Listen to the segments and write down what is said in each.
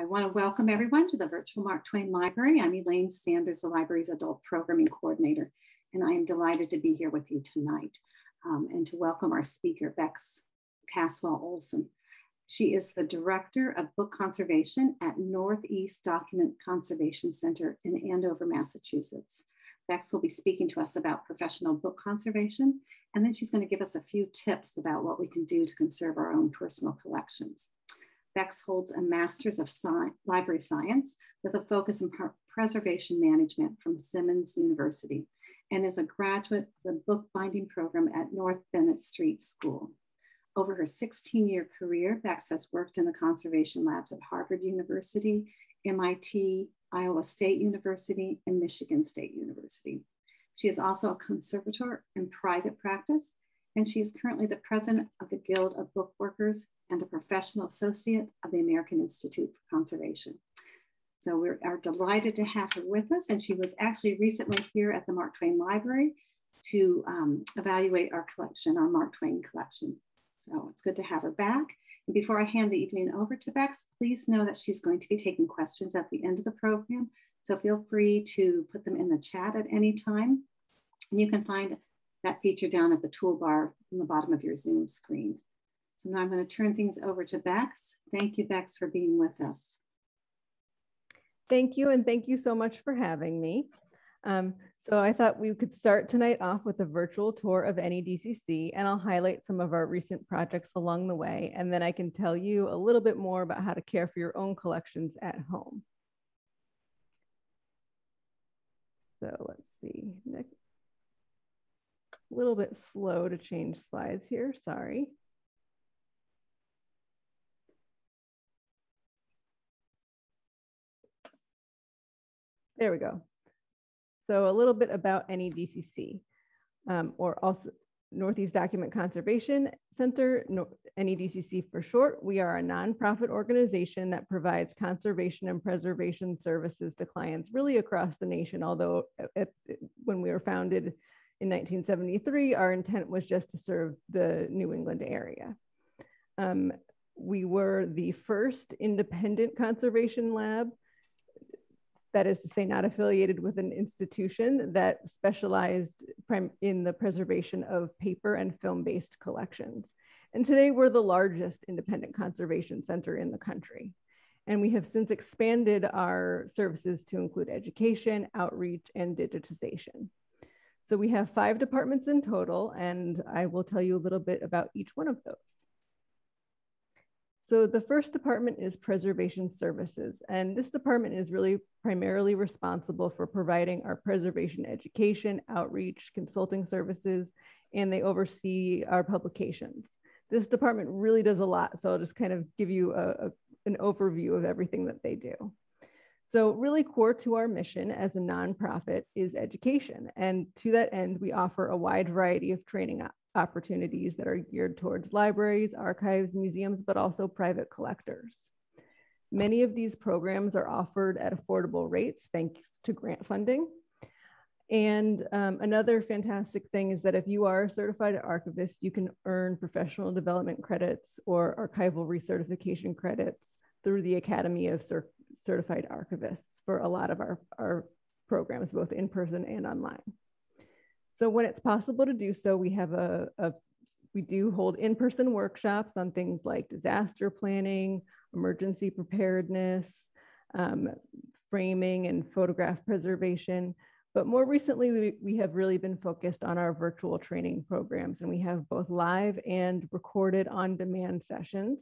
I want to welcome everyone to the virtual Mark Twain Library. I'm Elaine Sanders, the library's adult programming coordinator, and I am delighted to be here with you tonight um, and to welcome our speaker, Bexx Caswell Olson. She is the Director of Book Conservation at Northeast Document Conservation Center in Andover, Massachusetts. Bexx will be speaking to us about professional book conservation, and then she's going to give us a few tips about what we can do to conserve our own personal collections. Bexx holds a Master's of Library Science with a focus in preservation management from Simmons University and is a graduate of the bookbinding program at North Bennet Street School. Over her 16 year career, Bexx has worked in the conservation labs at Harvard University, MIT, Iowa State University, and Michigan State University. She is also a conservator in private practice, and she is currently the president of the Guild of Bookworkers and a professional associate of the American Institute for Conservation. So we are delighted to have her with us. And she was actually recently here at the Mark Twain Library to um, evaluate our collection, our Mark Twain collection. So it's good to have her back. And before I hand the evening over to Bexx, please know that she's going to be taking questions at the end of the program. So feel free to put them in the chat at any time. And you can find that feature down at the toolbar in the bottom of your Zoom screen. So now I'm going to turn things over to Bexx. Thank you, Bexx, for being with us. Thank you, and thank you so much for having me. Um, so I thought we could start tonight off with a virtual tour of NEDCC, and I'll highlight some of our recent projects along the way, and then I can tell you a little bit more about how to care for your own collections at home. So let's see, a little bit slow to change slides here, sorry. There we go. So a little bit about NEDCC, um, or also Northeast Document Conservation Center, NEDCC for short. We are a nonprofit organization that provides conservation and preservation services to clients really across the nation. Although at, when we were founded in 1973, our intent was just to serve the New England area. Um, we were the first independent conservation lab that is to say not affiliated with an institution that specialized in the preservation of paper and film-based collections. And today we're the largest independent conservation center in the country. And we have since expanded our services to include education, outreach, and digitization. So we have five departments in total, and I will tell you a little bit about each one of those. So the first department is preservation services. And this department is really primarily responsible for providing our preservation education, outreach, consulting services, and they oversee our publications. This department really does a lot. So I'll just kind of give you a, a, an overview of everything that they do. So really core to our mission as a nonprofit is education. And to that end, we offer a wide variety of training opportunities that are geared towards libraries, archives, museums, but also private collectors. Many of these programs are offered at affordable rates thanks to grant funding. And um, another fantastic thing is that if you are a certified archivist, you can earn professional development credits or archival recertification credits through the Academy of Cer Certified Archivists for a lot of our, our programs, both in person and online. So when it's possible to do so, we have a, a we do hold in-person workshops on things like disaster planning, emergency preparedness, um, framing and photograph preservation. But more recently, we, we have really been focused on our virtual training programs, and we have both live and recorded on-demand sessions,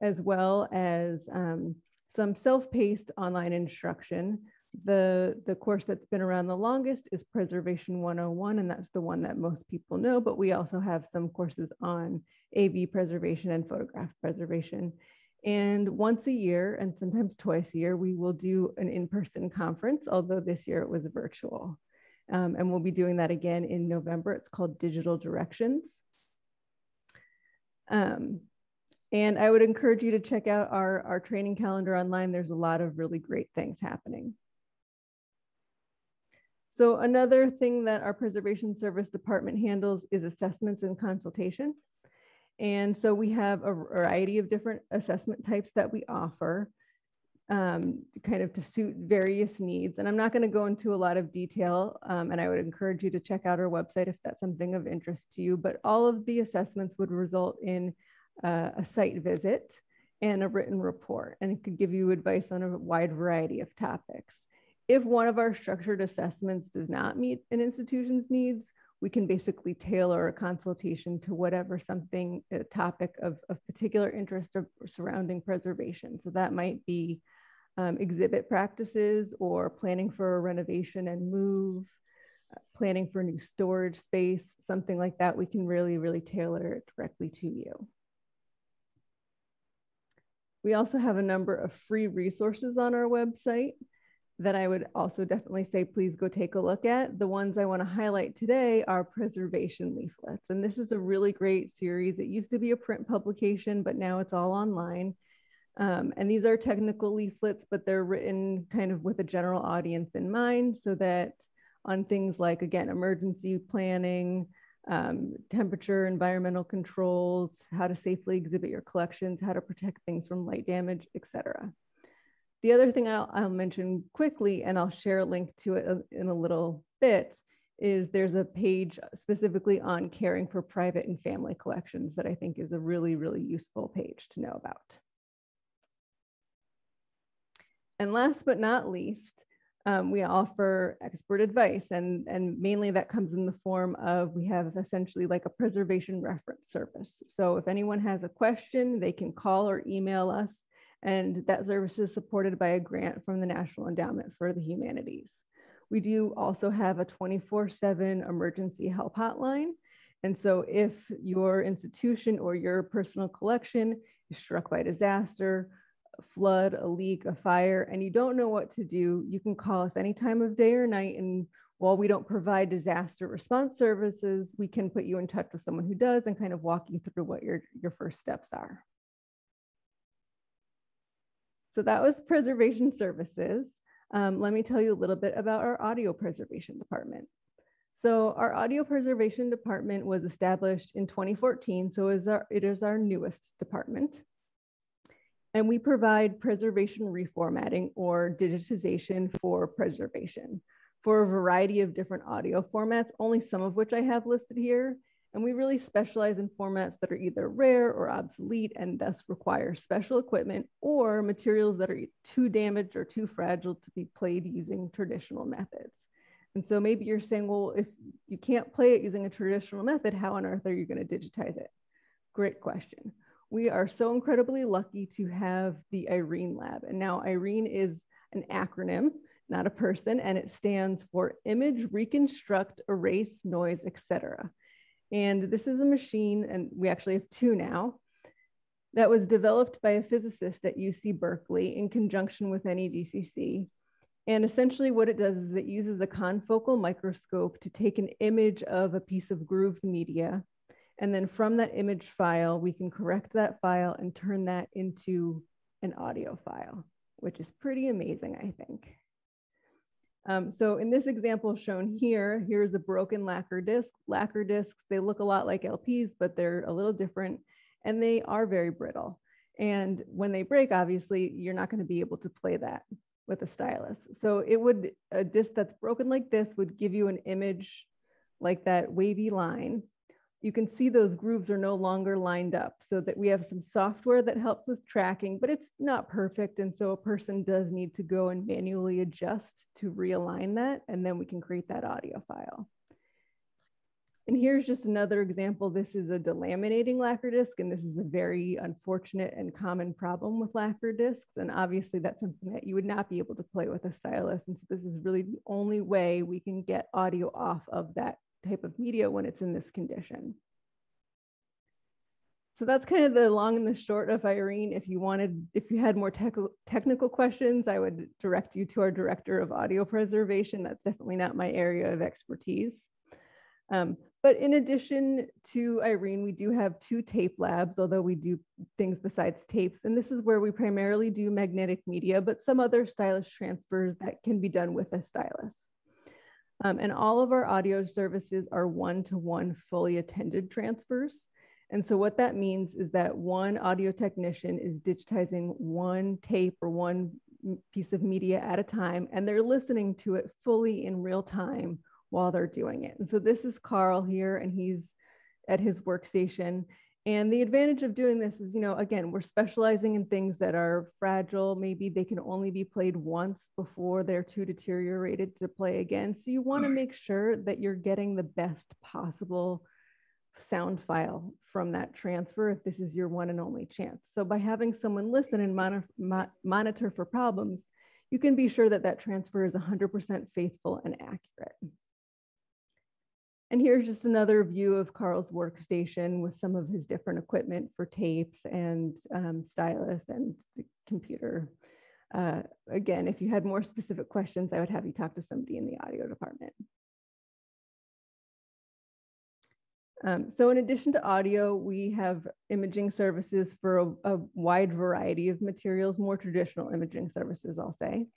as well as um, some self-paced online instruction the, the course that's been around the longest is Preservation 101, and that's the one that most people know, but we also have some courses on AV preservation and photograph preservation. And once a year, and sometimes twice a year, we will do an in-person conference, although this year it was virtual. Um, and we'll be doing that again in November. It's called Digital Directions. Um, and I would encourage you to check out our, our training calendar online. There's a lot of really great things happening. So another thing that our preservation service department handles is assessments and consultation. And so we have a variety of different assessment types that we offer. um, kind of to suit various needs. And I'm not going to go into a lot of detail, um, and I would encourage you to check out our website if that's something of interest to you. But all of the assessments would result in uh, a site visit and a written report, and it could give you advice on a wide variety of topics. If one of our structured assessments does not meet an institution's needs, we can basically tailor a consultation to whatever something, a topic of, of particular interest or surrounding preservation. So that might be um, exhibit practices or planning for a renovation and move, uh, planning for new storage space, something like that. We can really, really tailor it directly to you. We also have a number of free resources on our website that I would also definitely say, please go take a look at. The ones I want to highlight today are preservation leaflets. And this is a really great series. It used to be a print publication, but now it's all online. Um, and these are technical leaflets, but they're written kind of with a general audience in mind so that on things like, again, emergency planning, um, temperature, environmental controls, how to safely exhibit your collections, how to protect things from light damage, etc. The other thing I'll, I'll, mention quickly, and I'll share a link to it in a little bit, is there's a page specifically on caring for private and family collections that I think is a really, really useful page to know about. And last but not least, um, we offer expert advice and, and mainly that comes in the form of, we have essentially like a preservation reference service. So if anyone has a question, they can call or email us and that service is supported by a grant from the National Endowment for the Humanities. We do also have a 24 7 emergency help hotline. And so, if your institution or your personal collection is struck by disaster, a flood, a leak, a fire, and you don't know what to do, you can call us any time of day or night. And while we don't provide disaster response services, we can put you in touch with someone who does and kind of walk you through what your, your first steps are. So that was preservation services. Um, let me tell you a little bit about our audio preservation department. So our audio preservation department was established in 2014, so it is our, it is our newest department. And we provide preservation reformatting or digitization for preservation for a variety of different audio formats, only some of which I have listed here. And we really specialize in formats that are either rare or obsolete and thus require special equipment or materials that are too damaged or too fragile to be played using traditional methods. And so maybe you're saying, well, if you can't play it using a traditional method, how on earth are you going to digitize it? Great question. We are so incredibly lucky to have the IRENE lab. And now IRENE is an acronym, not a person, and it stands for Image, Reconstruct, Erase, Noise, Etc. And this is a machine, and we actually have two now, that was developed by a physicist at UC Berkeley in conjunction with NEDCC. And essentially what it does is it uses a confocal microscope to take an image of a piece of grooved media. And then from that image file, we can correct that file and turn that into an audio file, which is pretty amazing, I think. Um, so in this example shown here, here's a broken lacquer disc. Lacquer discs, they look a lot like LPs, but they're a little different and they are very brittle. And when they break, obviously, you're not gonna be able to play that with a stylus. So it would, a disc that's broken like this would give you an image like that wavy line you can see those grooves are no longer lined up so that we have some software that helps with tracking, but it's not perfect. And so a person does need to go and manually adjust to realign that, and then we can create that audio file. And here's just another example. This is a delaminating lacquer disc, and this is a very unfortunate and common problem with lacquer discs. And obviously that's something that you would not be able to play with a stylus. And so this is really the only way we can get audio off of that type of media when it's in this condition. So that's kind of the long and the short of IRENE. If you wanted, if you had more tech, technical questions, I would direct you to our director of audio preservation. That's definitely not my area of expertise. Um, but in addition to IRENE, we do have two tape labs, although we do things besides tapes. And this is where we primarily do magnetic media, but some other stylus transfers that can be done with a stylus. Um, and all of our audio services are one-to-one -one fully attended transfers. And so what that means is that one audio technician is digitizing one tape or one piece of media at a time, and they're listening to it fully in real time while they're doing it. And so this is Carl here, and he's at his workstation. And the advantage of doing this is, you know, again, we're specializing in things that are fragile. Maybe they can only be played once before they're too deteriorated to play again. So you want to make sure that you're getting the best possible sound file from that transfer if this is your one and only chance. So by having someone listen and mon mo monitor for problems, you can be sure that that transfer is 100% faithful and accurate. And here's just another view of Carl's workstation with some of his different equipment for tapes and um, stylus and computer. Uh, again, if you had more specific questions, I would have you talk to somebody in the audio department. Um, so in addition to audio, we have imaging services for a, a, wide variety of materials, more traditional imaging services, I'll say.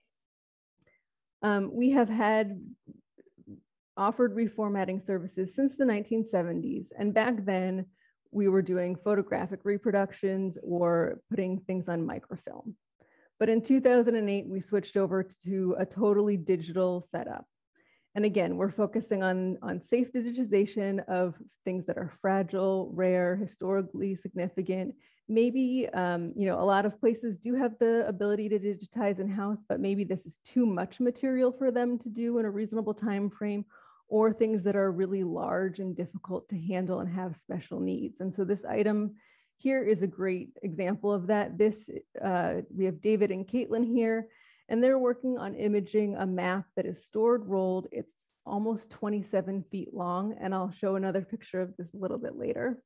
Um, we have had offered reformatting services since the 1970s. And back then, we were doing photographic reproductions or putting things on microfilm. But in 2008, we switched over to a totally digital setup. And again, we're focusing on, on safe digitization of things that are fragile, rare, historically significant. Maybe, um, you know, a lot of places do have the ability to digitize in-house, but maybe this is too much material for them to do in a reasonable time frame, or things that are really large and difficult to handle and have special needs. And so this item here is a great example of that. This, uh, we have David and Caitlin here and they're working on imaging a map that is stored rolled. It's almost 27 feet long, and I'll show another picture of this a little bit later.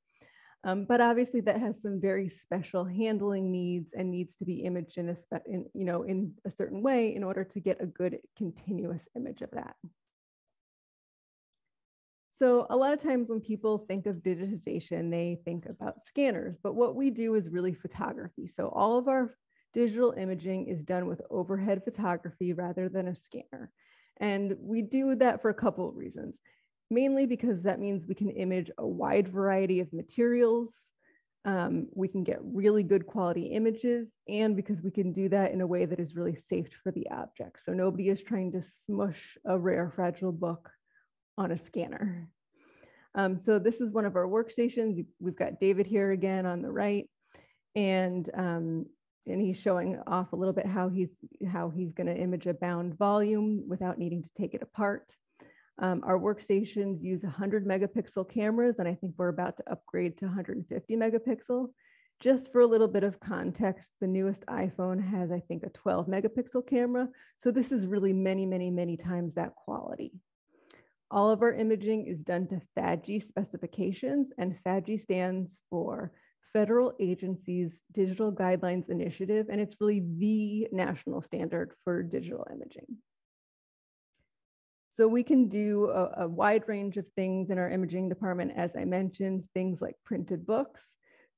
Um, but obviously that has some very special handling needs and needs to be imaged in a, in, you know, in a certain way in order to get a good continuous image of that. So a lot of times when people think of digitization, they think about scanners, but what we do is really photography. So all of our digital imaging is done with overhead photography rather than a scanner. And we do that for a couple of reasons. Mainly because that means we can image a wide variety of materials. Um, we can get really good quality images and because we can do that in a way that is really safe for the object. So nobody is trying to smush a rare fragile book on a scanner. Um, so this is one of our workstations. We've got David here again on the right. And um, and he's showing off a little bit how he's how he's going to image a bound volume without needing to take it apart. Um, our workstations use 100 megapixel cameras, and I think we're about to upgrade to 150 megapixel. Just for a little bit of context, the newest iPhone has, I think, a 12 megapixel camera. So this is really many, many, many times that quality. All of our imaging is done to FADGI specifications, and FADGI stands for federal Agencies Digital Guidelines Initiative, and it's really the national standard for digital imaging. So we can do a, a, wide range of things in our imaging department, as I mentioned, things like printed books.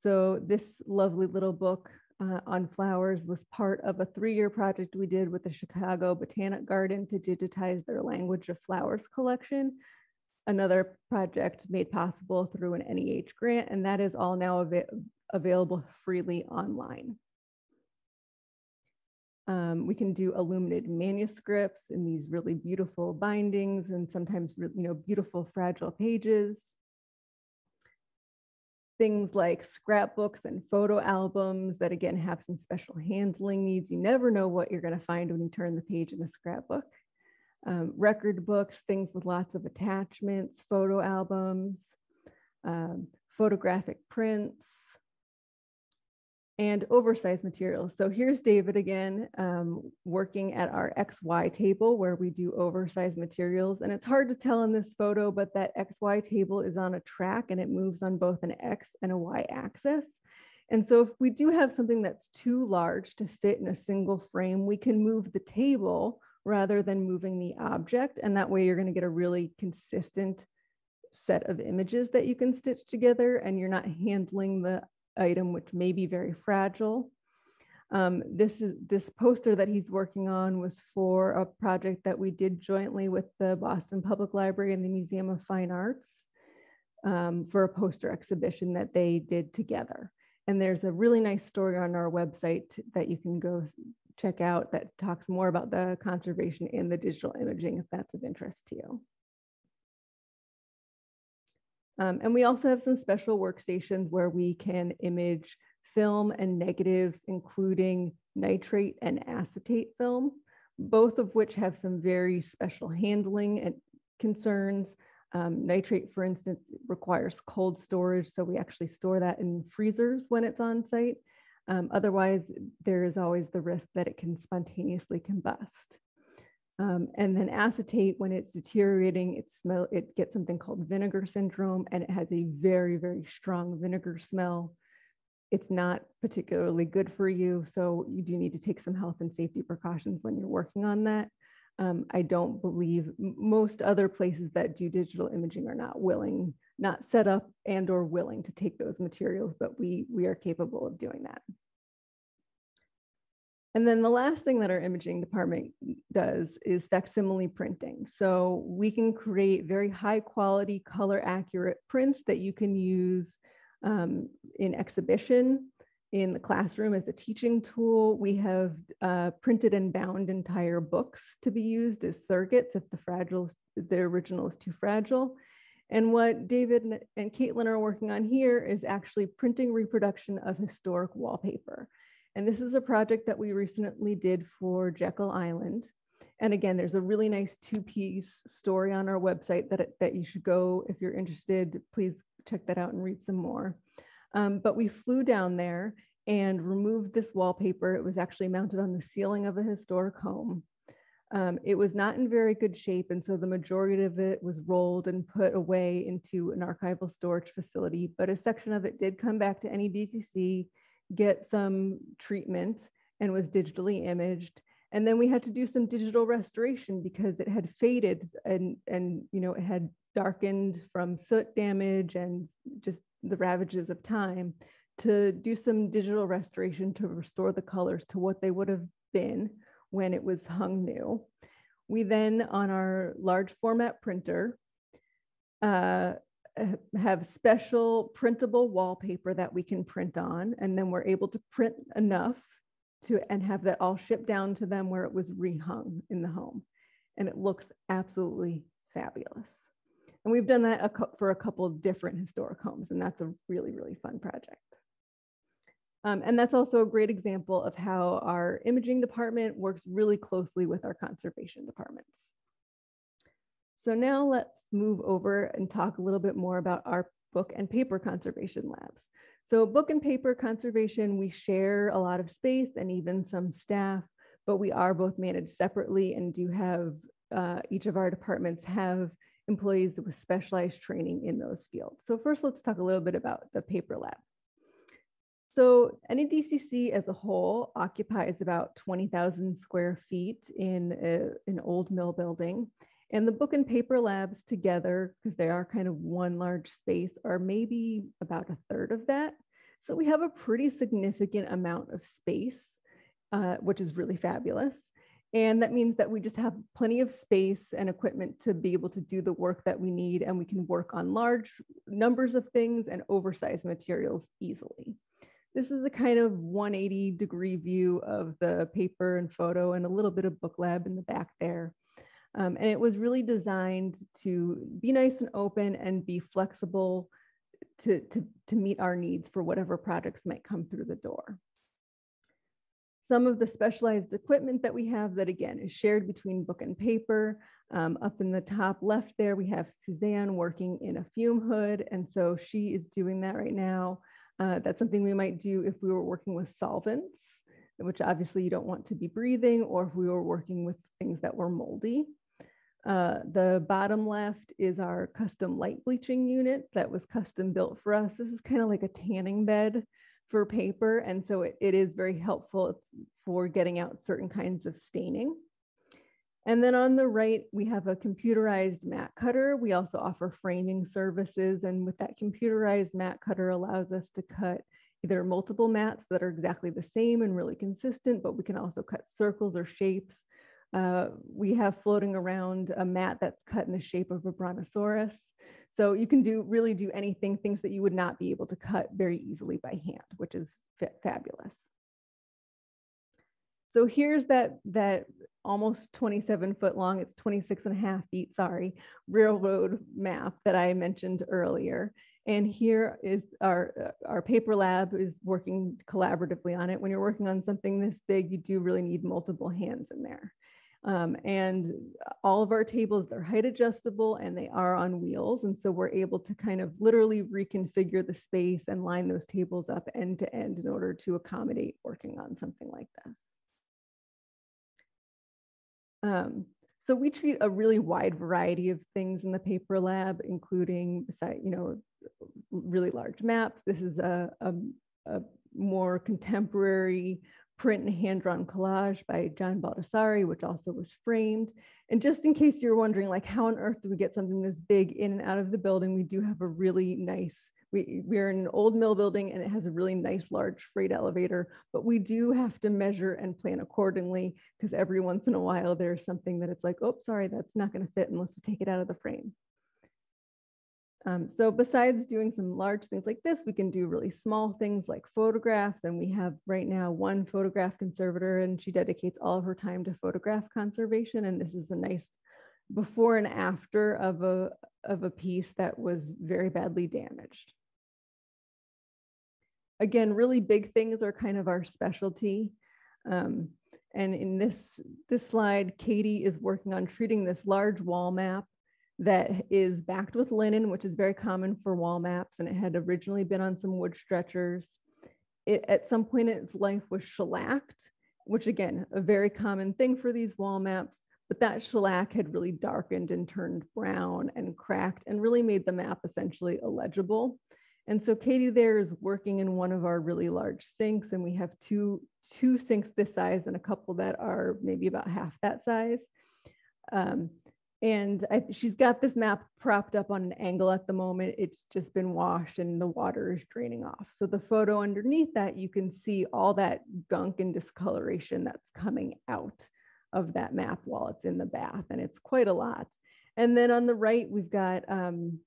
So this lovely little book uh, on flowers was part of a three-year project we did with the Chicago Botanic Garden to digitize their language of flowers collection another project made possible through an NEH grant, and that is all now av available freely online. Um, we can do illuminated manuscripts in these really beautiful bindings and sometimes you know beautiful fragile pages. Things like scrapbooks and photo albums that again have some special handling needs. You never know what you're going to find when you turn the page in a scrapbook um, record books, things with lots of attachments, photo albums, um, photographic prints, and oversized materials. So here's David again, um, working at our XY table where we do oversized materials. And it's hard to tell in this photo, but that XY table is on a track and it moves on both an X and a Y axis. And so if we do have something that's too large to fit in a single frame, we can move the table rather than moving the object. And that way you're gonna get a really consistent set of images that you can stitch together and you're not handling the item, which may be very fragile. Um, this is this poster that he's working on was for a project that we did jointly with the Boston Public Library and the Museum of Fine Arts um, for a poster exhibition that they did together. And there's a really nice story on our website that you can go check out that talks more about the conservation and the digital imaging if that's of interest to you. Um, and we also have some special workstations where we can image film and negatives, including nitrate and acetate film, both of which have some very special handling and concerns. Um, nitrate, for instance, requires cold storage, so we actually store that in freezers when it's on site. Um, otherwise, there is always the risk that it can spontaneously combust. Um, and then acetate, when it's deteriorating, it smell it gets something called vinegar syndrome, and it has a very, very strong vinegar smell. It's not particularly good for you, so you do need to take some health and safety precautions when you're working on that. Um, I don't believe most other places that do digital imaging are not willing, not set up and or willing to take those materials, but we, we are capable of doing that. And then the last thing that our imaging department does is facsimile printing. So we can create very high quality, color accurate prints that you can use um, in exhibition, in the classroom as a teaching tool. We have uh, printed and bound entire books to be used as surrogates if the fragile, the original is too fragile. And what David and Caitlin are working on here is actually printing reproduction of historic wallpaper. And this is a project that we recently did for Jekyll Island. And again, there's a really nice two-piece story on our website that, that you should go, if you're interested, please check that out and read some more. Um, but we flew down there and removed this wallpaper. It was actually mounted on the ceiling of a historic home. Um, it was not in very good shape, and so the majority of it was rolled and put away into an archival storage facility, but a section of it did come back to NEDCC get some treatment and was digitally imaged. And then we had to do some digital restoration because it had faded and, and you know, it had darkened from soot damage and just the ravages of time to do some digital restoration to restore the colors to what they would have been when it was hung new. We then, on our large format printer, uh, have special printable wallpaper that we can print on, and then we're able to print enough to and have that all shipped down to them where it was rehung in the home. And it looks absolutely fabulous. And we've done that a for a couple different historic homes, and that's a really, really fun project. Um, and that's also a great example of how our imaging department works really closely with our conservation departments. So now let's move over and talk a little bit more about our book and paper conservation labs. So book and paper conservation, we share a lot of space and even some staff, but we are both managed separately and do have, uh, each of our departments have employees with specialized training in those fields. So first, let's talk a little bit about the paper lab. So NEDCC as a whole occupies about 20,000 square feet in a, an old mill building. And the book and paper labs together, because they are kind of one large space, are maybe about a third of that. So we have a pretty significant amount of space, uh, which is really fabulous. And that means that we just have plenty of space and equipment to be able to do the work that we need, and we can work on large numbers of things and oversized materials easily. This is a kind of 180 degree view of the paper and photo and a little bit of book lab in the back there. Um, and it was really designed to be nice and open and be flexible to, to, to meet our needs for whatever projects might come through the door. Some of the specialized equipment that we have that again is shared between book and paper. Um, up in the top left there, we have Suzanne working in a fume hood. And so she is doing that right now. Uh, that's something we might do if we were working with solvents, which obviously you don't want to be breathing, or if we were working with things that were moldy. Uh, the bottom left is our custom light bleaching unit that was custom built for us. This is kind of like a tanning bed for paper. And so it, it is very helpful it's for getting out certain kinds of staining. And then on the right, we have a computerized mat cutter. We also offer framing services. And with that computerized mat cutter allows us to cut either multiple mats that are exactly the same and really consistent, but we can also cut circles or shapes uh, we have floating around a mat that's cut in the shape of a brontosaurus. So you can do really do anything, things that you would not be able to cut very easily by hand, which is fabulous. So here's that, that almost 27 foot long, it's 26 and a half feet, sorry, railroad map that I mentioned earlier. And here is our, our paper lab is working collaboratively on it. When you're working on something this big, you do really need multiple hands in there. Um, and all of our tables, they're height adjustable and they are on wheels. And so we're able to kind of literally reconfigure the space and line those tables up end to end in order to accommodate working on something like this. Um, so we treat a really wide variety of things in the paper lab, including, you know, really large maps. This is a, a, a more contemporary print and hand-drawn collage by John Baldessari, which also was framed. And just in case you're wondering, like, how on earth do we get something this big in and out of the building? We do have a really nice, we, we're in an old mill building and it has a really nice large freight elevator, but we do have to measure and plan accordingly because every once in a while there's something that it's like, oh, sorry, that's not gonna fit unless we take it out of the frame. Um, so besides doing some large things like this, we can do really small things like photographs. And we have right now one photograph conservator and she dedicates all of her time to photograph conservation. And this is a nice before and after of a, of a piece that was very badly damaged. Again, really big things are kind of our specialty. Um, and in this, this slide, Katie is working on treating this large wall map that is backed with linen, which is very common for wall maps, and it had originally been on some wood stretchers. It at some point in its life was shellacked, which again, a very common thing for these wall maps, but that shellac had really darkened and turned brown and cracked and really made the map essentially illegible. And so Katie there is working in one of our really large sinks and we have two, two sinks this size and a couple that are maybe about half that size. Um, and I, she's got this map propped up on an angle at the moment. It's just been washed and the water is draining off. So the photo underneath that, you can see all that gunk and discoloration that's coming out of that map while it's in the bath. And it's quite a lot. And then on the right, we've got um,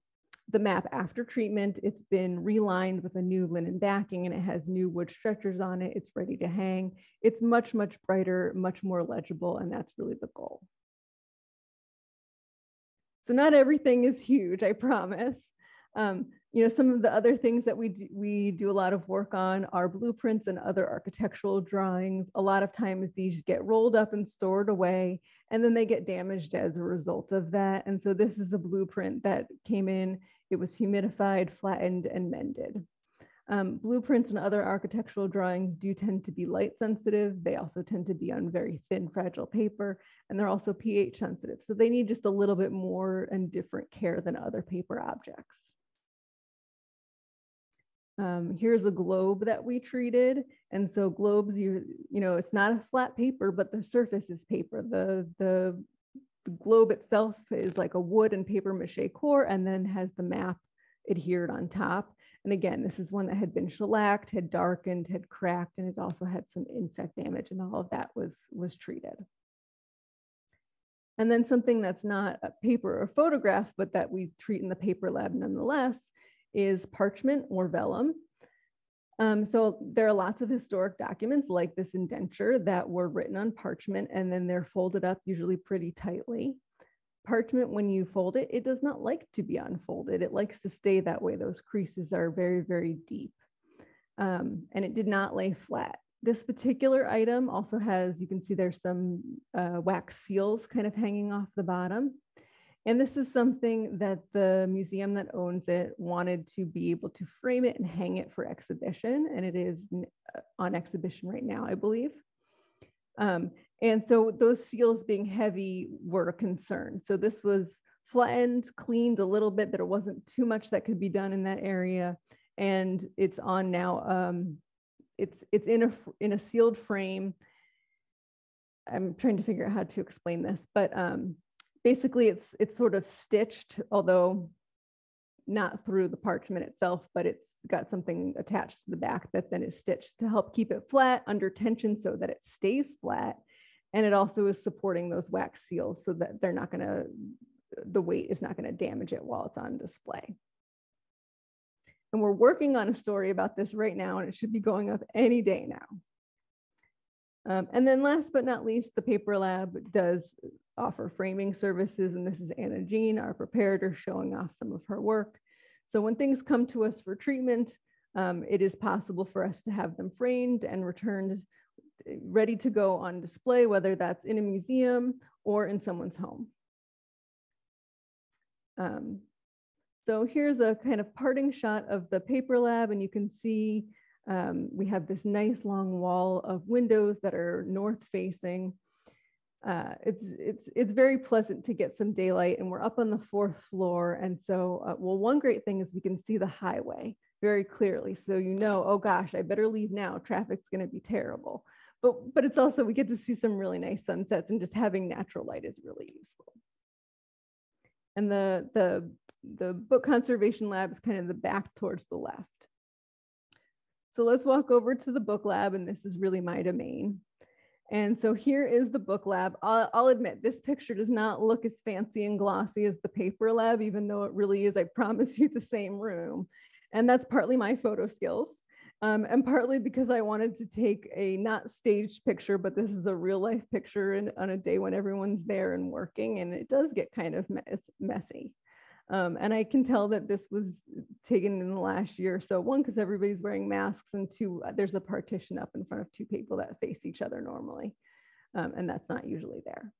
the map after treatment. It's been relined with a new linen backing and it has new wood stretchers on it. It's ready to hang. It's much, much brighter, much more legible. And that's really the goal. So not everything is huge, I promise. Um, you know, some of the other things that we do, we do a lot of work on are blueprints and other architectural drawings. A lot of times these get rolled up and stored away, and then they get damaged as a result of that. And so this is a blueprint that came in, it was humidified, flattened, and mended. Um, blueprints and other architectural drawings do tend to be light sensitive. They also tend to be on very thin, fragile paper, and they're also pH sensitive. So they need just a little bit more and different care than other paper objects. Um, here's a globe that we treated. And so globes, you, you know, it's not a flat paper, but the surface is paper. The, the, the globe itself is like a wood and paper mache core and then has the map adhered on top. And again, this is one that had been shellacked, had darkened, had cracked, and it also had some insect damage and all of that was, was treated. And then something that's not a paper or photograph, but that we treat in the paper lab nonetheless, is parchment or vellum. Um, so there are lots of historic documents like this indenture that were written on parchment and then they're folded up usually pretty tightly parchment, when you fold it, it does not like to be unfolded. It likes to stay that way. Those creases are very, very deep. Um, and it did not lay flat. This particular item also has, you can see there's some uh, wax seals kind of hanging off the bottom. And this is something that the museum that owns it wanted to be able to frame it and hang it for exhibition. And it is uh, on exhibition right now, I believe. Um, and so those seals being heavy were a concern. So this was flattened, cleaned a little bit, there wasn't too much that could be done in that area. And it's on now, um, it's, it's in, a, in a sealed frame. I'm trying to figure out how to explain this, but um, basically it's, it's sort of stitched, although not through the parchment itself, but it's got something attached to the back that then is stitched to help keep it flat under tension so that it stays flat and it also is supporting those wax seals so that they're not gonna, the weight is not gonna damage it while it's on display. And we're working on a story about this right now and it should be going up any day now. Um, and then last but not least, the Paper Lab does offer framing services. And this is Anna Jean, our preparator, showing off some of her work. So when things come to us for treatment, um, it is possible for us to have them framed and returned ready to go on display, whether that's in a museum or in someone's home. Um, so here's a kind of parting shot of the paper lab, and you can see um, we have this nice long wall of windows that are north facing. Uh, it's, it's, it's very pleasant to get some daylight and we're up on the fourth floor. And so, uh, well, one great thing is we can see the highway very clearly. So you know, oh gosh, I better leave now. Traffic's gonna be terrible. But, but it's also, we get to see some really nice sunsets and just having natural light is really useful. And the, the, the book conservation lab is kind of the back towards the left. So let's walk over to the book lab and this is really my domain. And so here is the book lab. I'll, I'll, admit this picture does not look as fancy and glossy as the paper lab, even though it really is, I promise you, the same room. And that's partly my photo skills. Um, and partly because I wanted to take a not staged picture, but this is a real life picture in, on a day when everyone's there and working, and it does get kind of mess, messy. Um, and I can tell that this was taken in the last year. So one, because everybody's wearing masks, and two, uh, there's a partition up in front of two people that face each other normally, um, and that's not usually there.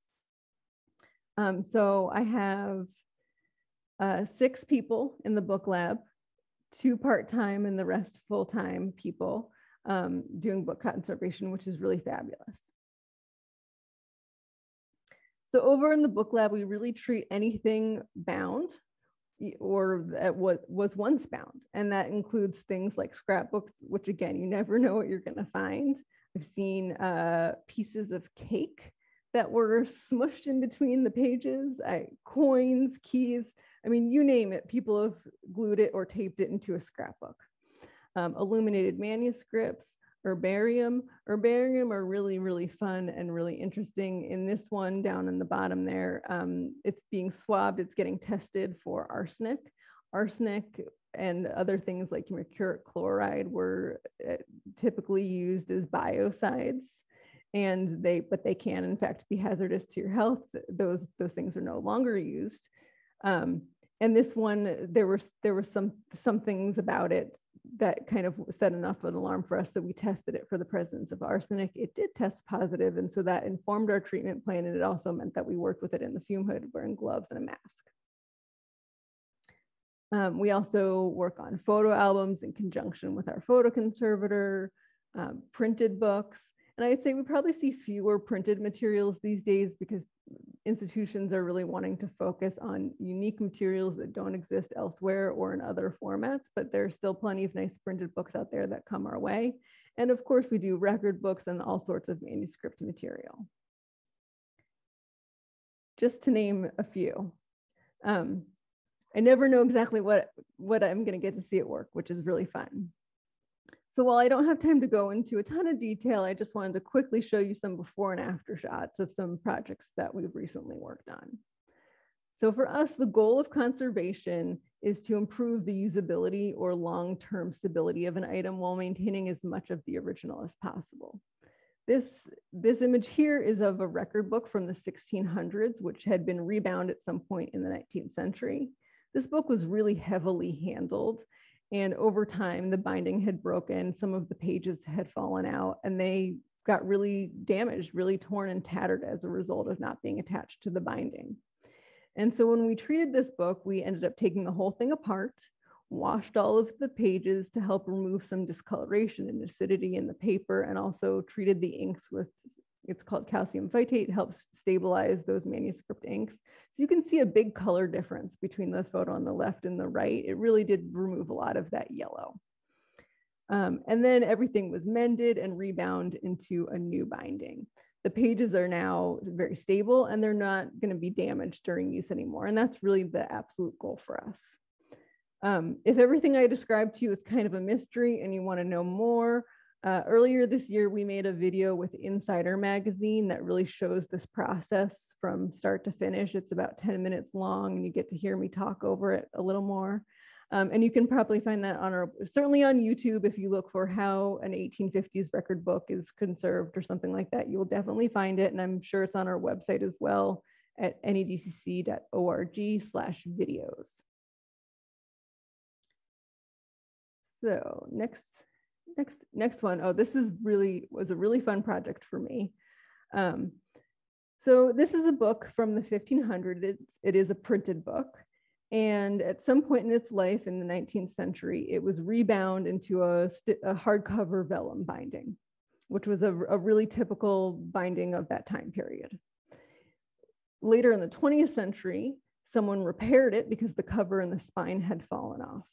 Um, so I have uh, six people in the book lab two part-time and the rest full-time people um, doing book conservation, which is really fabulous. So over in the book lab, we really treat anything bound or that was, was once bound. And that includes things like scrapbooks, which again, you never know what you're gonna find. I've seen uh, pieces of cake that were smushed in between the pages, I, coins, keys, I mean, you name it, people have glued it or taped it into a scrapbook. Um, illuminated manuscripts, herbarium. Herbarium are really, really fun and really interesting. In this one down in the bottom there, um, it's being swabbed, it's getting tested for arsenic. Arsenic and other things like mercuric chloride were uh, typically used as biocides and they but they can in fact be hazardous to your health those those things are no longer used um, and this one there were there were some some things about it that kind of set enough of an alarm for us so we tested it for the presence of arsenic. It did test positive and so that informed our treatment plan and it also meant that we worked with it in the fume hood wearing gloves and a mask. Um, we also work on photo albums in conjunction with our photo conservator um, printed books. And I'd say we probably see fewer printed materials these days because institutions are really wanting to focus on unique materials that don't exist elsewhere or in other formats, but there's still plenty of nice printed books out there that come our way. And of course, we do record books and all sorts of manuscript material. Just to name a few. Um, I never know exactly what, what I'm gonna get to see at work, which is really fun. So while I don't have time to go into a ton of detail, I just wanted to quickly show you some before and after shots of some projects that we've recently worked on. So for us, the goal of conservation is to improve the usability or long-term stability of an item while maintaining as much of the original as possible. This, this image here is of a record book from the 1600s, which had been rebound at some point in the 19th century. This book was really heavily handled and over time, the binding had broken, some of the pages had fallen out, and they got really damaged, really torn and tattered as a result of not being attached to the binding. And so when we treated this book, we ended up taking the whole thing apart, washed all of the pages to help remove some discoloration and acidity in the paper, and also treated the inks with it's called calcium phytate, helps stabilize those manuscript inks. So you can see a big color difference between the photo on the left and the right. It really did remove a lot of that yellow. Um, and then everything was mended and rebound into a new binding. The pages are now very stable and they're not going to be damaged during use anymore. And that's really the absolute goal for us. Um, if everything I described to you is kind of a mystery and you want to know more, uh, earlier this year, we made a video with Insider Magazine that really shows this process from start to finish. It's about 10 minutes long, and you get to hear me talk over it a little more. Um, and you can probably find that on our, certainly on YouTube, if you look for how an 1850s record book is conserved or something like that, you will definitely find it. And I'm sure it's on our website as well at nedcc.org slash videos. So next, next, next one. Oh, this is really, was a really fun project for me. Um, so this is a book from the 1500s. It's, it is a printed book. And at some point in its life in the 19th century, it was rebound into a, a hardcover vellum binding, which was a, a really typical binding of that time period. Later in the 20th century, someone repaired it because the cover and the spine had fallen off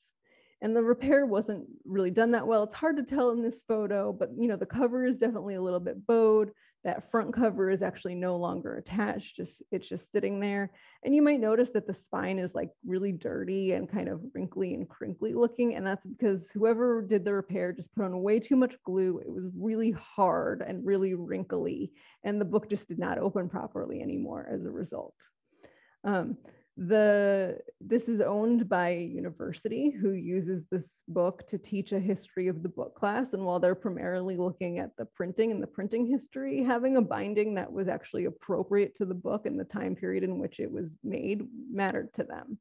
and the repair wasn't really done that well. It's hard to tell in this photo, but you know, the cover is definitely a little bit bowed. That front cover is actually no longer attached, just it's just sitting there. And you might notice that the spine is like really dirty and kind of wrinkly and crinkly looking. And that's because whoever did the repair just put on way too much glue. It was really hard and really wrinkly. And the book just did not open properly anymore as a result. Um, the this is owned by a university who uses this book to teach a history of the book class. And while they're primarily looking at the printing and the printing history having a binding that was actually appropriate to the book and the time period in which it was made mattered to them.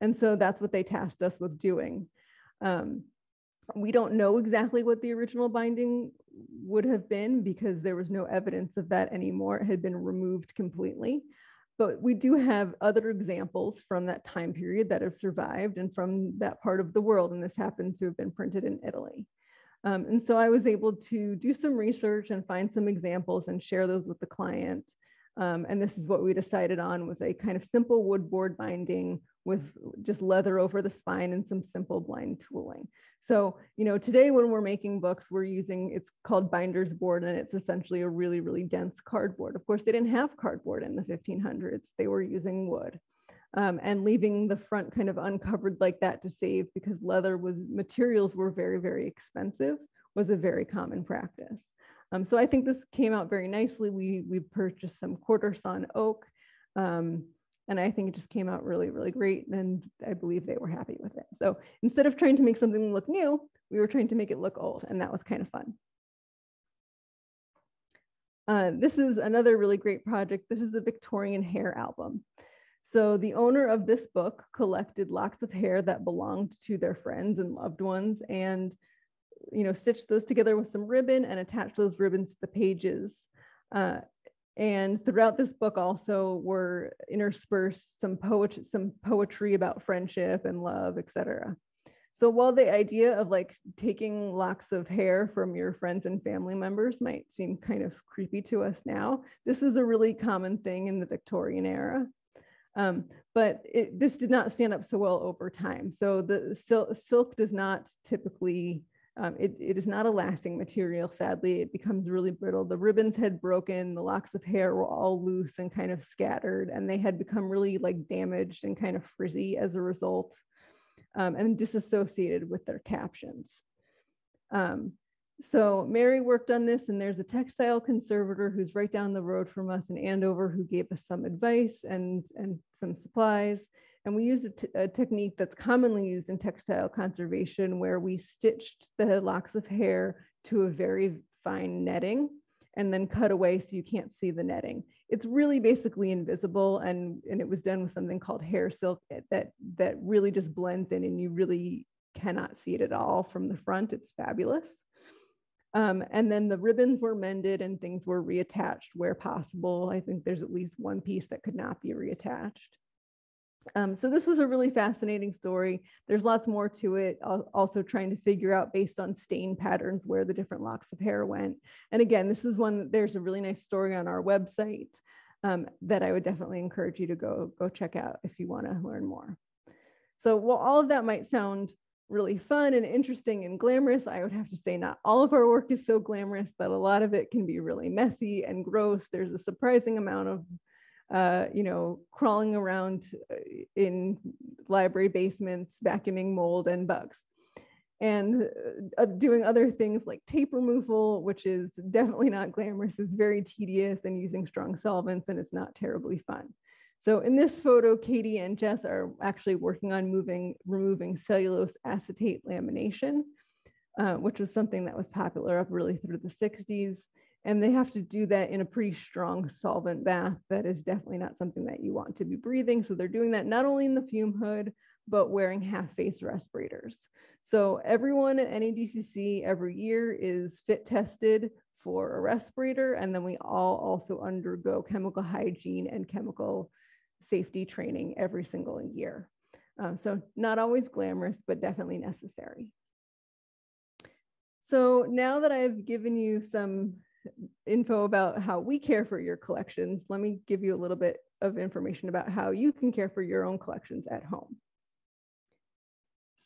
And so that's what they tasked us with doing. Um, we don't know exactly what the original binding would have been because there was no evidence of that anymore. It had been removed completely but we do have other examples from that time period that have survived and from that part of the world. And this happens to have been printed in Italy. Um, and so I was able to do some research and find some examples and share those with the client. Um, and this is what we decided on was a kind of simple wood board binding with just leather over the spine and some simple blind tooling. So, you know, today when we're making books, we're using, it's called binder's board and it's essentially a really, really dense cardboard. Of course, they didn't have cardboard in the 1500s. They were using wood. Um, and leaving the front kind of uncovered like that to save because leather was materials were very, very expensive was a very common practice. Um, so I think this came out very nicely. We, we purchased some quarter sawn oak um, and I think it just came out really, really great. And I believe they were happy with it. So instead of trying to make something look new, we were trying to make it look old. And that was kind of fun. Uh, this is another really great project. This is a Victorian hair album. So the owner of this book collected locks of hair that belonged to their friends and loved ones and you know, stitched those together with some ribbon and attached those ribbons to the pages. Uh, and throughout this book also were interspersed some poetry, some poetry about friendship and love, etc. So while the idea of like taking locks of hair from your friends and family members might seem kind of creepy to us now, this was a really common thing in the Victorian era. Um, but it, this did not stand up so well over time. So the sil silk does not typically um, it, it is not a lasting material, sadly. It becomes really brittle. The ribbons had broken, the locks of hair were all loose and kind of scattered, and they had become really like damaged and kind of frizzy as a result, um, and disassociated with their captions. Um, so Mary worked on this, and there's a textile conservator who's right down the road from us in Andover who gave us some advice and, and some supplies. And we use a, technique that's commonly used in textile conservation where we stitched the locks of hair to a very fine netting and then cut away so you can't see the netting. It's really basically invisible and, and it was done with something called hair silk that, that really just blends in and you really cannot see it at all from the front. It's fabulous. Um, and then the ribbons were mended and things were reattached where possible. I think there's at least one piece that could not be reattached. Um, so this was a really fascinating story. There's lots more to it. Also trying to figure out based on stain patterns where the different locks of hair went. And again, this is one, there's a really nice story on our website um, that I would definitely encourage you to go, go check out if you wanna learn more. So while all of that might sound really fun and interesting and glamorous, I would have to say not all of our work is so glamorous that a lot of it can be really messy and gross. There's a surprising amount of uh, you know, crawling around uh, in library basements, vacuuming mold and bugs. And uh, doing other things like tape removal, which is definitely not glamorous, it's very tedious and using strong solvents and it's not terribly fun. So in this photo, Katie and Jess are actually working on moving, removing cellulose acetate lamination, uh, which was something that was popular up really through the 60s. And they have to do that in a pretty strong solvent bath. That is definitely not something that you want to be breathing. So they're doing that not only in the fume hood, but wearing half face respirators. So everyone at NEDCC every year is fit tested for a respirator. And then we all also undergo chemical hygiene and chemical safety training every single year. Um, so not always glamorous, but definitely necessary. So now that I've given you some info about how we care for your collections, let me give you a little bit of information about how you can care for your own collections at home.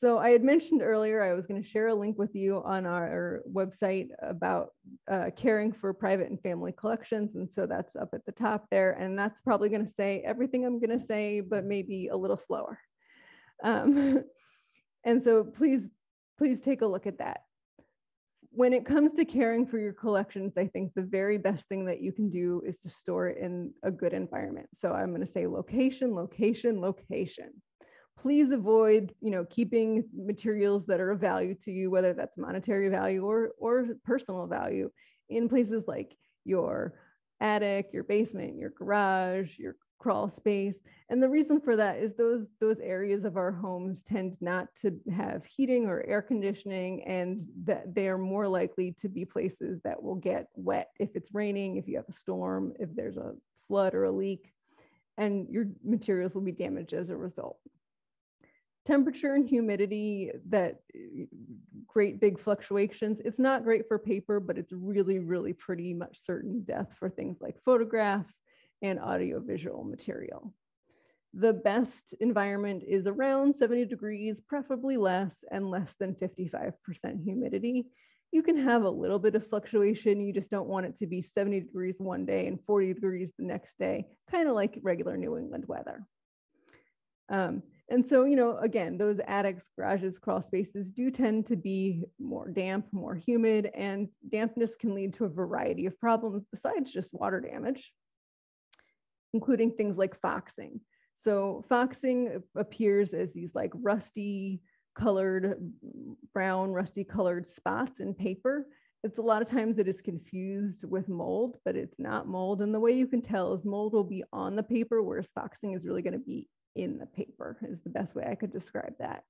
So I had mentioned earlier, I was going to share a link with you on our website about uh, caring for private and family collections. And so that's up at the top there. And that's probably going to say everything I'm going to say, but maybe a little slower. Um, and so please, please take a look at that. When it comes to caring for your collections, I think the very best thing that you can do is to store it in a good environment. So I'm going to say location, location, location please avoid you know keeping materials that are of value to you whether that's monetary value or or personal value in places like your attic your basement your garage your crawl space. And the reason for that is those those areas of our homes tend not to have heating or air conditioning and that they are more likely to be places that will get wet if it's raining if you have a storm if there's a flood or a leak and your materials will be damaged as a result temperature and humidity that great big fluctuations it's not great for paper but it's really really pretty much certain death for things like photographs and audiovisual material. The best environment is around 70 degrees preferably less and less than 55% humidity. You can have a little bit of fluctuation you just don't want it to be 70 degrees one day and 40 degrees the next day kind of like regular new england weather. Um, and so, you know, again, those attics, garages, crawl spaces do tend to be more damp, more humid, and dampness can lead to a variety of problems besides just water damage, including things like foxing. So foxing appears as these like rusty colored, brown, rusty colored spots in paper. It's a lot of times it is confused with mold, but it's not mold. And the way you can tell is mold will be on the paper, whereas foxing is really going to be in the paper is the best way I could describe that.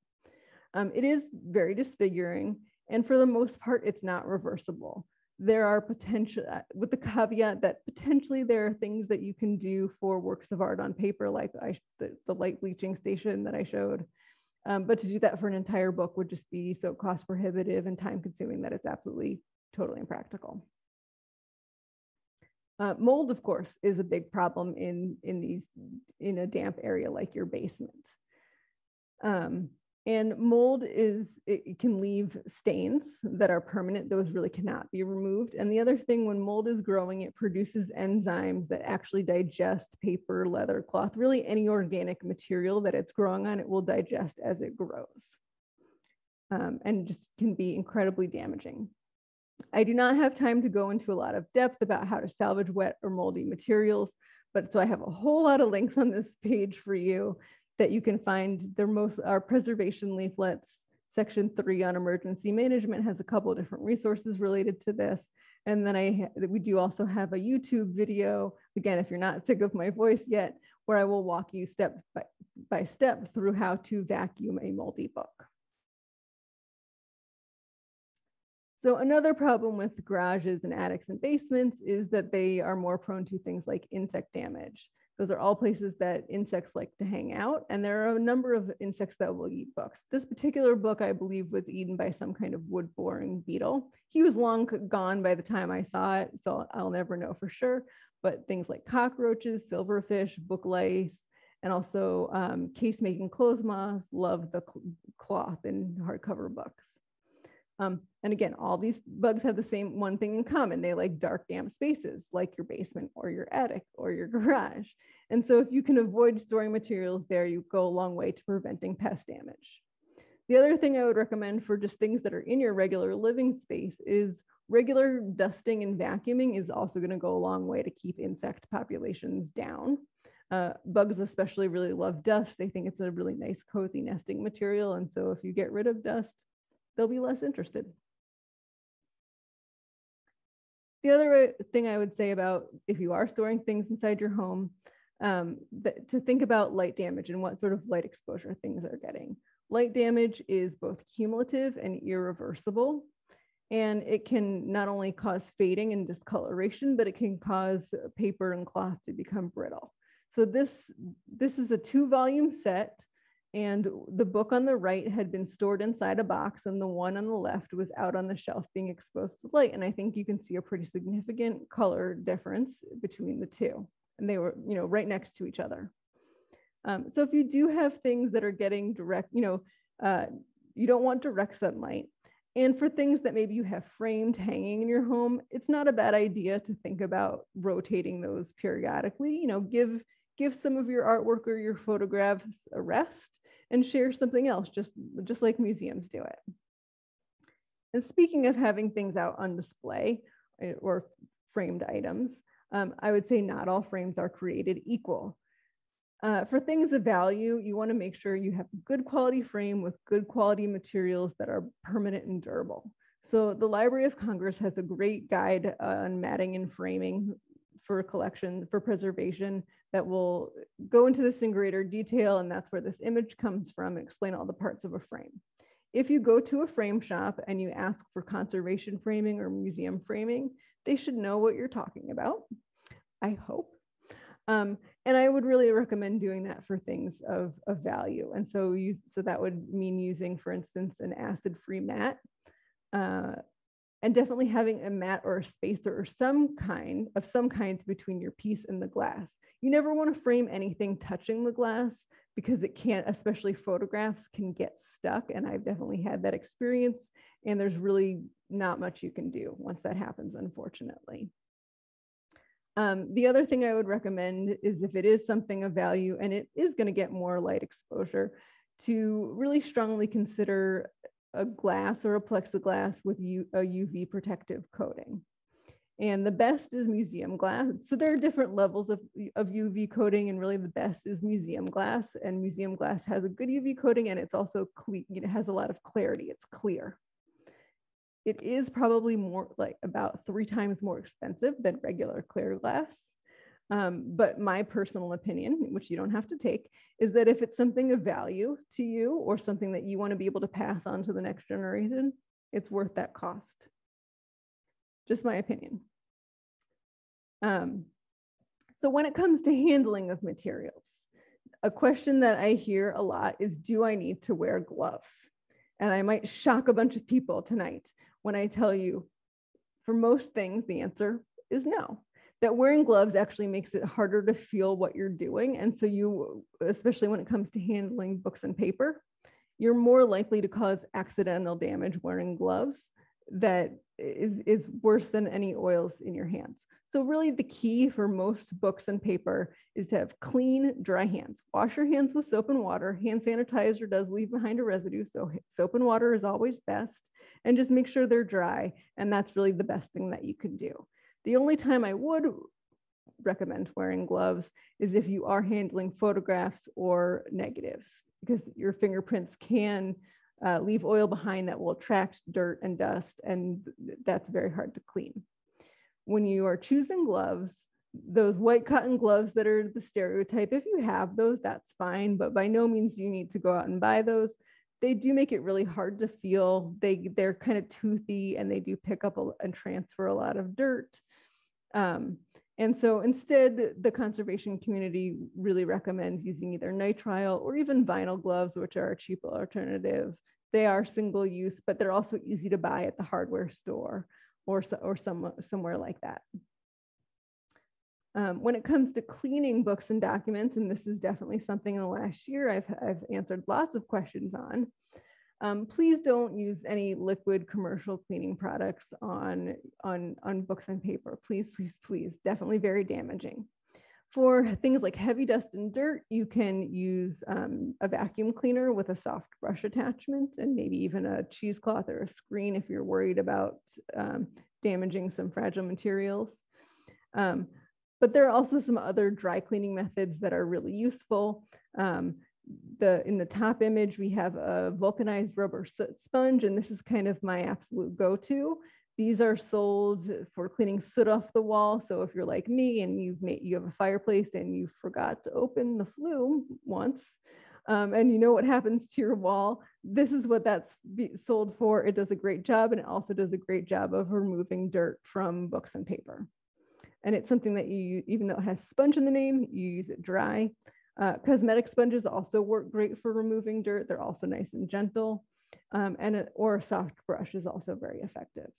Um, it is very disfiguring, and for the most part, it's not reversible. There are potential, uh, with the caveat that potentially there are things that you can do for works of art on paper, like I, the, the light bleaching station that I showed. Um, but to do that for an entire book would just be so cost prohibitive and time consuming that it's absolutely totally impractical. Uh, mold, of course, is a big problem in, in these in a damp area like your basement. Um, and mold is, it can leave stains that are permanent. Those really cannot be removed. And the other thing, when mold is growing, it produces enzymes that actually digest paper, leather, cloth, really any organic material that it's growing on, it will digest as it grows. Um, and just can be incredibly damaging. I do not have time to go into a lot of depth about how to salvage wet or moldy materials, but so I have a whole lot of links on this page for you that you can find. Their most our preservation leaflets. Section three on emergency management has a couple of different resources related to this. And then I we do also have a YouTube video, again, if you're not sick of my voice yet, where I will walk you step by, by step through how to vacuum a moldy book. So another problem with garages and attics and basements is that they are more prone to things like insect damage. Those are all places that insects like to hang out. And there are a number of insects that will eat books. This particular book, I believe, was eaten by some kind of wood boring beetle. He was long gone by the time I saw it, so I'll never know for sure. But things like cockroaches, silverfish, book lice, and also um, case making clothes moths love the cloth in hardcover books. Um, and again, all these bugs have the same one thing in common. They like dark, damp spaces like your basement or your attic or your garage. And so if you can avoid storing materials there, you go a long way to preventing pest damage. The other thing I would recommend for just things that are in your regular living space is regular dusting and vacuuming is also gonna go a long way to keep insect populations down. Uh, bugs especially really love dust. They think it's a really nice cozy nesting material. And so if you get rid of dust, they'll be less interested. The other thing I would say about if you are storing things inside your home, um, to think about light damage and what sort of light exposure things are getting. Light damage is both cumulative and irreversible. And it can not only cause fading and discoloration, but it can cause paper and cloth to become brittle. So this, this is a two volume set and the book on the right had been stored inside a box and the one on the left was out on the shelf being exposed to light. And I think you can see a pretty significant color difference between the two. And they were, you know, right next to each other. Um, so if you do have things that are getting direct, you know, uh, you don't want direct sunlight. And for things that maybe you have framed hanging in your home, it's not a bad idea to think about rotating those periodically. You know, give give some of your artwork or your photographs a rest and share something else, just, just like museums do it. And speaking of having things out on display eh, or framed items, um, I would say not all frames are created equal. Uh, for things of value, you want to make sure you have a good quality frame with good quality materials that are permanent and durable. So the Library of Congress has a great guide on matting and framing for collection, for preservation that will go into this in greater detail. And that's where this image comes from and explain all the parts of a frame. If you go to a frame shop and you ask for conservation framing or museum framing, they should know what you're talking about, I hope. Um, and I would really recommend doing that for things of, of value. And so use, so that would mean using, for instance, an acid-free mat, uh, and definitely having a mat or a spacer or some kind of some kind between your piece and the glass. You never want to frame anything touching the glass because it can't, especially photographs can get stuck. And I've definitely had that experience. And there's really not much you can do once that happens, unfortunately. Um, the other thing I would recommend is if it is something of value and it is going to get more light exposure, to really strongly consider a glass or a plexiglass with U, a UV protective coating. And the best is museum glass. So there are different levels of, of UV coating and really the best is museum glass and museum glass has a good UV coating and it's also clear, it has a lot of clarity, it's clear it is probably more like about three times more expensive than regular clear glass. Um, but my personal opinion, which you don't have to take, is that if it's something of value to you or something that you want to be able to pass on to the next generation, it's worth that cost. Just my opinion. Um, so when it comes to handling of materials, a question that I hear a lot is, do I need to wear gloves? And I might shock a bunch of people tonight when I tell you for most things, the answer is no. That wearing gloves actually makes it harder to feel what you're doing. And so, you, especially when it comes to handling books and paper, you're more likely to cause accidental damage wearing gloves that is, is worse than any oils in your hands. So really the key for most books and paper is to have clean, dry hands. Wash your hands with soap and water. Hand sanitizer does leave behind a residue, so soap and water is always best and just make sure they're dry. And that's really the best thing that you can do. The only time I would recommend wearing gloves is if you are handling photographs or negatives, because your fingerprints can uh, leave oil behind that will attract dirt and dust, and that's very hard to clean. When you are choosing gloves, those white cotton gloves that are the stereotype, if you have those, that's fine, but by no means you need to go out and buy those they do make it really hard to feel. They they're kind of toothy and they do pick up a, and transfer a lot of dirt. Um, and so instead, the conservation community really recommends using either nitrile or even vinyl gloves, which are a cheaper alternative. They are single use, but they're also easy to buy at the hardware store or, or some, somewhere like that. Um, when it comes to cleaning books and documents, and this is definitely something in the last year I've, I've answered lots of questions on, um, please don't use any liquid commercial cleaning products on, on, on books and paper. Please, please, please, definitely very damaging. For things like heavy dust and dirt, you can use um, a vacuum cleaner with a soft brush attachment and maybe even a cheesecloth or a screen if you're worried about um, damaging some fragile materials. Um, but there are also some other dry cleaning methods that are really useful. Um, the in the top image, we have a vulcanized rubber soot sponge, and this is kind of my absolute go-to. These are sold for cleaning soot off the wall. So if you're like me and you've made you have a fireplace and you forgot to open the flue once, um, and you know what happens to your wall, this is what that's sold for. It does a great job, and it also does a great job of removing dirt from books and paper. And it's something that you, even though it has sponge in the name, you use it dry. Uh, cosmetic sponges also work great for removing dirt. They're also nice and gentle. Um, and or a soft brush is also very effective.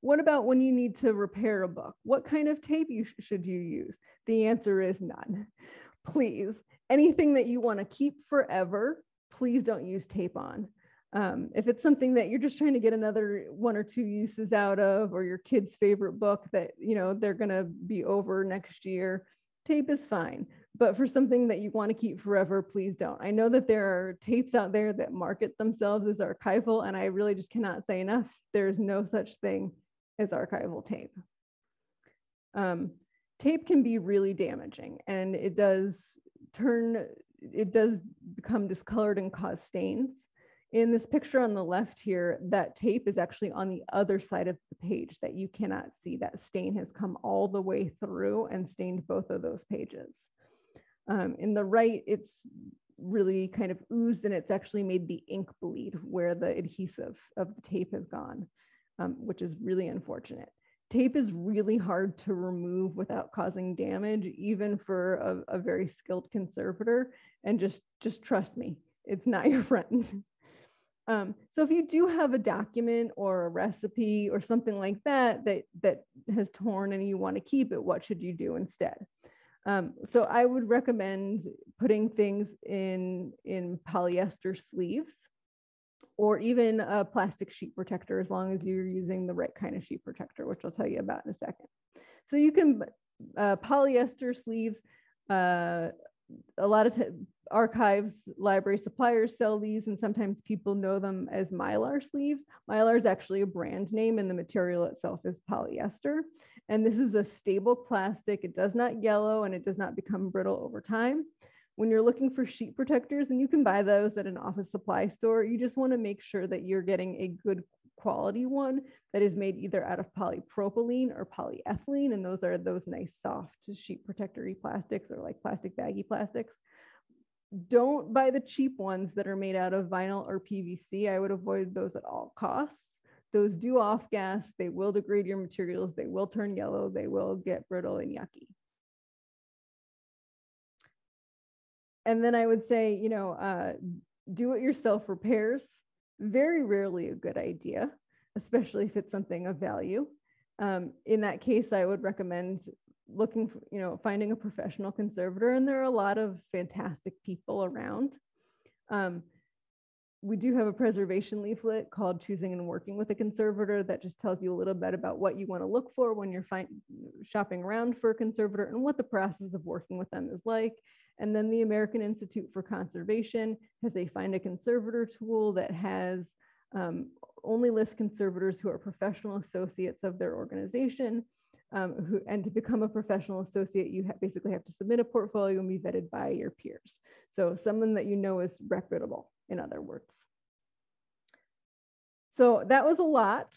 What about when you need to repair a book? What kind of tape you sh should you use? The answer is none. Please, anything that you want to keep forever, please don't use tape on. Um, if it's something that you're just trying to get another one or two uses out of, or your kid's favorite book that you know they're going to be over next year, tape is fine. But for something that you want to keep forever, please don't. I know that there are tapes out there that market themselves as archival, and I really just cannot say enough. There's no such thing as archival tape. Um, tape can be really damaging, and it does turn, it does become discolored and cause stains. In this picture on the left here, that tape is actually on the other side of the page that you cannot see. That stain has come all the way through and stained both of those pages. Um, in the right, it's really kind of oozed and it's actually made the ink bleed where the adhesive of the tape has gone, um, which is really unfortunate. Tape is really hard to remove without causing damage, even for a, a very skilled conservator. And just, just trust me, it's not your friends. Um, so if you do have a document or a recipe or something like that that that has torn and you want to keep it, what should you do instead? Um, so I would recommend putting things in in polyester sleeves or even a plastic sheet protector as long as you're using the right kind of sheet protector, which I'll tell you about in a second. So you can uh, polyester sleeves, uh, a lot of archives, library suppliers sell these, and sometimes people know them as Mylar sleeves. Mylar is actually a brand name, and the material itself is polyester. And this is a stable plastic. It does not yellow and it does not become brittle over time. When you're looking for sheet protectors, and you can buy those at an office supply store, you just want to make sure that you're getting a good quality one that is made either out of polypropylene or polyethylene. And those are those nice soft sheet protectory plastics or like plastic baggy plastics. Don't buy the cheap ones that are made out of vinyl or PVC. I would avoid those at all costs. Those do off gas, they will degrade your materials, they will turn yellow, they will get brittle and yucky. And then I would say, you know, uh, do it yourself repairs very rarely a good idea, especially if it's something of value. Um, in that case, I would recommend looking for, you know, finding a professional conservator, and there are a lot of fantastic people around. Um, we do have a preservation leaflet called Choosing and Working with a Conservator that just tells you a little bit about what you want to look for when you're shopping around for a conservator and what the process of working with them is like. And then the American Institute for Conservation has a Find a Conservator tool that has um, only lists conservators who are professional associates of their organization. Um, who, and to become a professional associate, you ha basically have to submit a portfolio and be vetted by your peers. So someone that you know is reputable, in other words. So that was a lot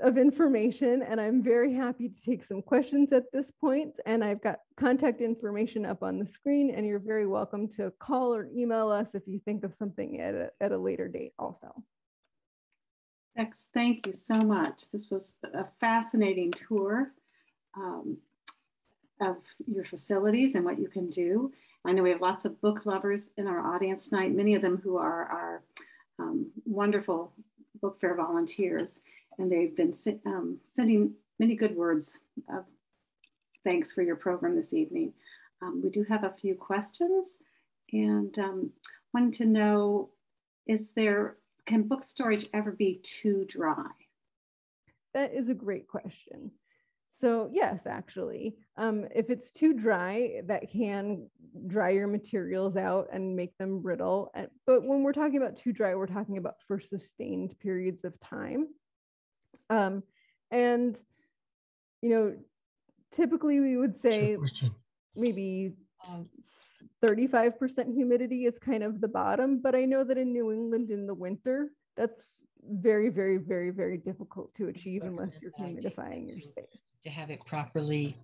of information and I'm very happy to take some questions at this point. And I've got contact information up on the screen and you're very welcome to call or email us if you think of something at a, at a later date also. Thanks. Thank you so much. This was a fascinating tour um, of your facilities and what you can do. I know we have lots of book lovers in our audience tonight, many of them who are our um, wonderful book fair volunteers and they've been um, sending many good words of thanks for your program this evening. Um, we do have a few questions and um, wanting to know, is there, can book storage ever be too dry? That is a great question. So yes, actually, um, if it's too dry, that can dry your materials out and make them brittle. But when we're talking about too dry, we're talking about for sustained periods of time. Um, and, you know, typically we would say maybe 35% humidity is kind of the bottom, but I know that in New England in the winter, that's very, very, very, very difficult to achieve unless you're humidifying your space. To have it properly.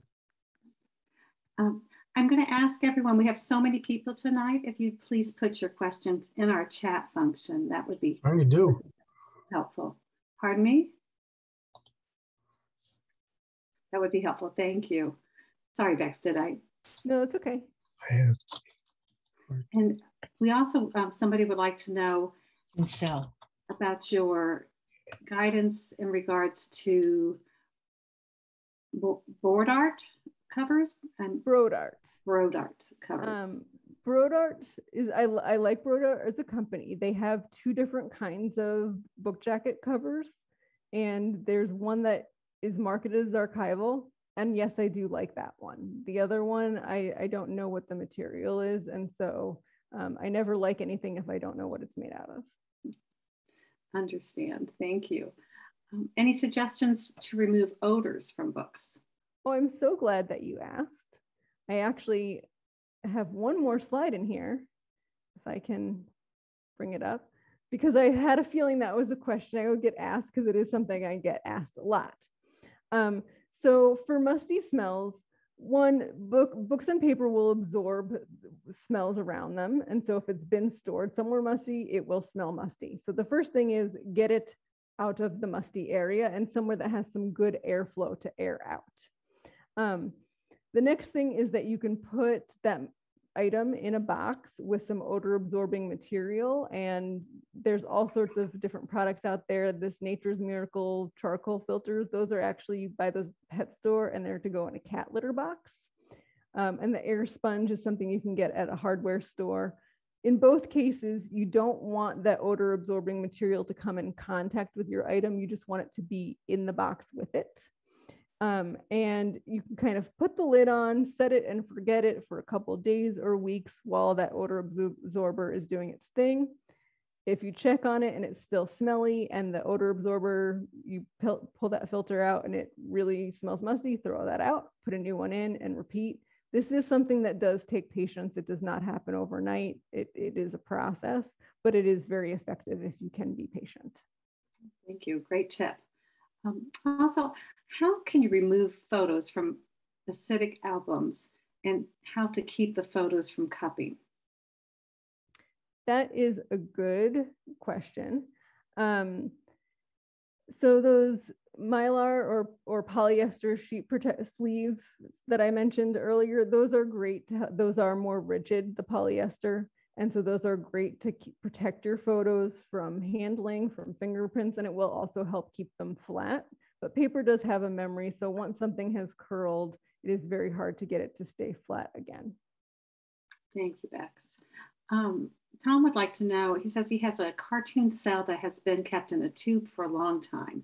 Um, I'm going to ask everyone, we have so many people tonight. If you'd please put your questions in our chat function, that would be I do. helpful. Pardon me? That would be helpful. Thank you. Sorry, Bexx, did I? No, it's okay. I have. And we also, um, somebody would like to know And sell. about your guidance in regards to bo- Brodart covers and Brodart. Broad art covers. Um, Brodart is I, I like Brodart as a company. They have two different kinds of book jacket covers, and there's one that is marketed as archival. And yes, I do like that one. The other one, I, I don't know what the material is, and so um, I never like anything if I don't know what it's made out of. Understand. Thank you. Um, any suggestions to remove odors from books? Oh, I'm so glad that you asked. I actually have one more slide in here, if I can bring it up, because I had a feeling that was a question I would get asked because it is something I get asked a lot. Um, so for musty smells, one book books and paper will absorb smells around them. And so if it's been stored somewhere musty it will smell musty. So the first thing is get it out of the musty area and somewhere that has some good airflow to air out. Um, the next thing is that you can put that item in a box with some odor absorbing material. And there's all sorts of different products out there. This Nature's Miracle charcoal filters, those are actually by the pet store and they're to go in a cat litter box. Um, and the air sponge is something you can get at a hardware store. In both cases, you don't want that odor absorbing material to come in contact with your item. You just want it to be in the box with it. Um, and you can kind of put the lid on, set it and forget it for a couple days or weeks while that odor absorber is doing its thing. If you check on it and it's still smelly and the odor absorber, you pull that filter out and it really smells musty, throw that out, put a new one in and repeat. This is something that does take patience. It does not happen overnight. It, it is a process, but it is very effective if you can be patient. Thank you. Great tip. Um, also, how can you remove photos from acidic albums and how to keep the photos from cupping? That is a good question. Um, so those mylar or, or polyester sheet protect sleeve that I mentioned earlier, those are great. To, those are more rigid, the polyester. And so those are great to keep, protect your photos from handling, from fingerprints, and it will also help keep them flat. But paper does have a memory. So once something has curled, it is very hard to get it to stay flat again. Thank you, Bexx. Um, Tom would like to know, he says he has a cartoon cell that has been kept in a tube for a long time.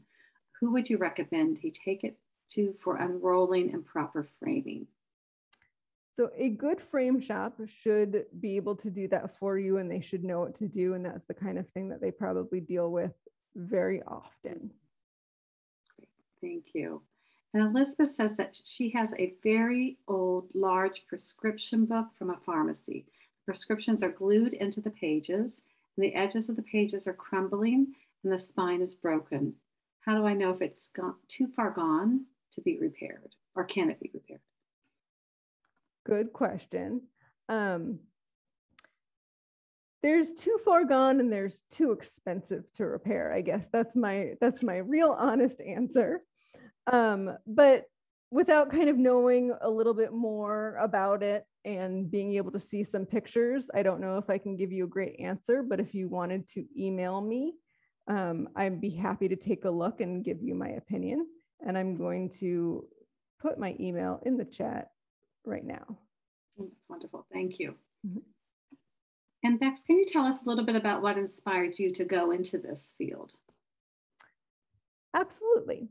Who would you recommend he take it to for unrolling and proper framing? So a good frame shop should be able to do that for you and they should know what to do. And that's the kind of thing that they probably deal with very often. Great. Thank you. And Elizabeth says that she has a very old, large prescription book from a pharmacy. Prescriptions are glued into the pages, and the edges of the pages are crumbling, and the spine is broken. How do I know if it's gone, too far gone to be repaired, or can it be repaired? Good question. Um, there's too far gone and there's too expensive to repair i guess that's my that's my real honest answer um, but without kind of knowing a little bit more about it and being able to see some pictures, I don't know if I can give you a great answer, but if you wanted to email me, um, I'd be happy to take a look and give you my opinion. And I'm going to put my email in the chat right now. That's wonderful. Thank you. Mm -hmm. And Bexx, can you tell us a little bit about what inspired you to go into this field? Absolutely.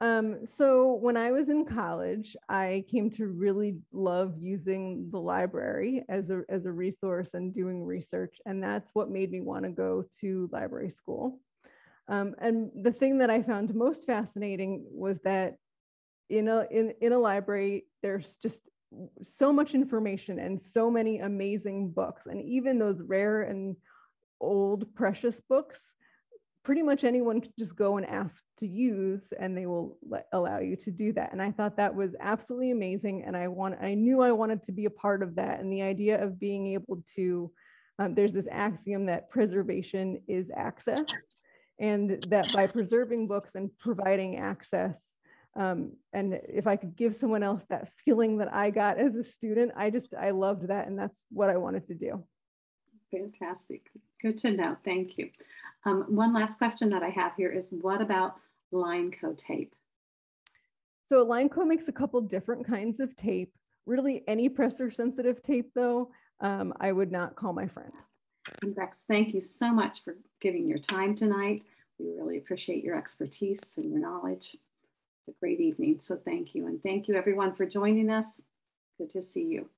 Um, so when I was in college, I came to really love using the library as a, as a resource and doing research. And that's what made me want to go to library school. Um, and the thing that I found most fascinating was that in a in, in a library, there's just so much information and so many amazing books. And even those rare and old precious books, pretty much anyone can just go and ask to use and they will let, allow you to do that. And I thought that was absolutely amazing. And I want I knew I wanted to be a part of that. And the idea of being able to, um, there's this axiom that preservation is access and that by preserving books and providing access, um, and if I could give someone else that feeling that I got as a student, I just, I loved that. And that's what I wanted to do. Fantastic. Good to know. Thank you. Um, one last question that I have here is what about Lineco tape? So Lineco makes a couple different kinds of tape. Really any pressure sensitive tape though, um, I would not call my friend. And Bexx, thank you so much for giving your time tonight. We really appreciate your expertise and your knowledge. A great evening, so thank you. And thank you everyone for joining us. Good to see you.